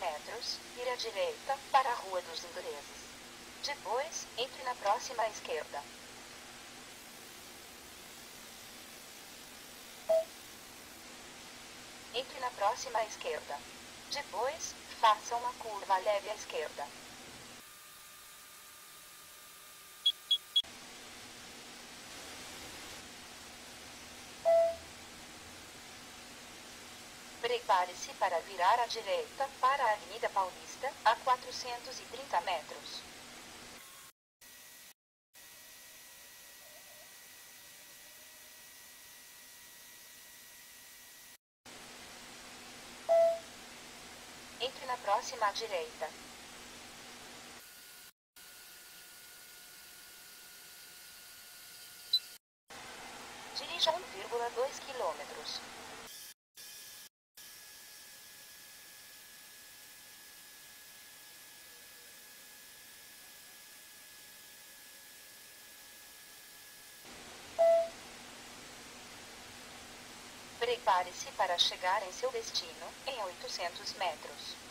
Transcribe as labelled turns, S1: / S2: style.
S1: metros, vire à direita, para a Rua dos Ingleses. Depois, entre na próxima esquerda. Entre na próxima esquerda. Depois, faça uma curva leve à esquerda. Prepare-se para virar à direita para a Avenida Paulista, a 430 metros. Entre na próxima direita. Dirija 1,2 quilômetros. Prepare-se para chegar em seu destino, em 800 metros.